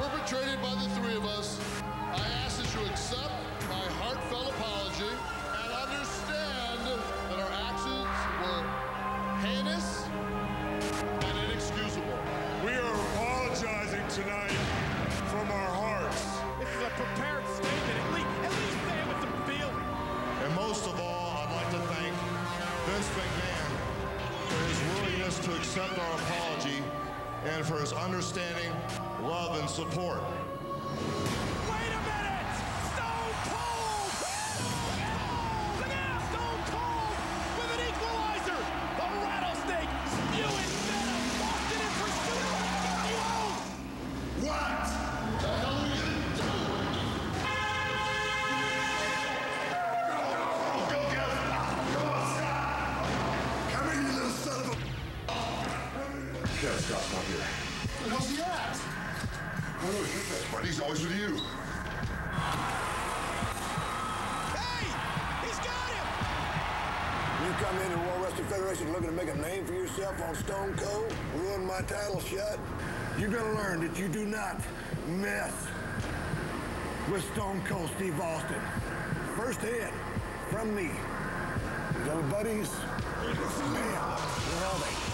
perpetrated by the three of us, I ask that you accept my heartfelt apology and understand that our actions were heinous and inexcusable. We are apologizing tonight from our hearts. This is a prepared statement. At least, at least say it with some feeling. And most of all, I'd like to thank Vince McMahon for his willingness to accept our apology and for his understanding, love, and support. Yeah, Scott's not here. Where the hell's he at? Oh, no, your best buddy. He's always with you. Hey! He's got him! You come into the World Wrestling Federation looking to make a name for yourself on Stone Cold, ruin my title shot. You're gonna learn that you do not mess with Stone Cold Steve Austin. Firsthand, from me. His other buddies, man, where are they?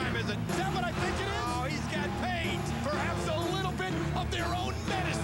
time, is it? Is that what I think it is? Oh, he's got paint. Perhaps a little bit of their own medicine.